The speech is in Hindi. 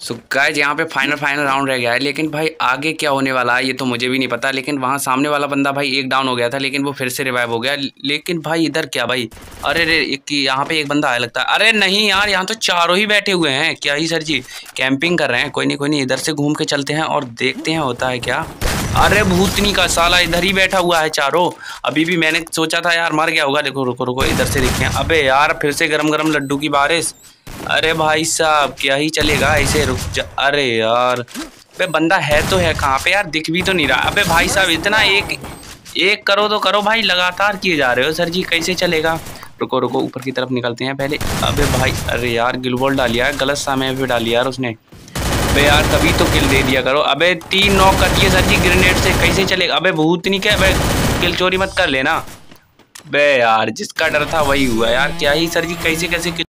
सो गाइज़ यहाँ पे फाइनल फाइनल राउंड रह गया है, लेकिन भाई आगे क्या होने वाला है, ये तो मुझे भी नहीं पता, लेकिन वहाँ सामने वाला बंदा भाई एक डाउन हो गया था, लेकिन वो फिर से रिवाइव हो गया। लेकिन भाई इधर क्या भाई? अरे रे यहाँ पे एक बंदा आया लगता है। अरे नहीं यार, यहाँ तो चारों ही बैठे हुए हैं। क्या ही सर जी कैंपिंग कर रहे हैं। कोई नहीं कोई नहीं, इधर से घूम के चलते हैं और देखते हैं होता है क्या। अरे भूतनी का साला इधर ही बैठा हुआ है चारों। अभी भी मैंने सोचा था यार मर गया होगा। देखो, रुको रुको, इधर से देखें। अबे यार, फिर से गरम गरम लड्डू की बारिश। अरे भाई साहब, क्या ही चलेगा ऐसे रुक जा। अरे यार, अबे बंदा है तो है कहाँ पे यार? दिख भी तो नहीं रहा। अबे भाई साहब, इतना एक एक करो तो करो भाई, लगातार किए जा रहे हो सर जी, कैसे चलेगा? रुको रुको, ऊपर की तरफ़ निकलते हैं पहले। अबे भाई, अरे यार, गिलबोल डालिया गलत समय पे डाली यार उसने। अबे यार कभी तो किल दे दिया करो। अबे तीन नॉक कर दिए सर जी ग्रेनेड से। कैसे चलेगा अबे भूत नहीं क्या? अबे किल चोरी मत कर लेना। बे यार, जिसका डर था वही हुआ। यार क्या ही सर जी, कैसे कैसे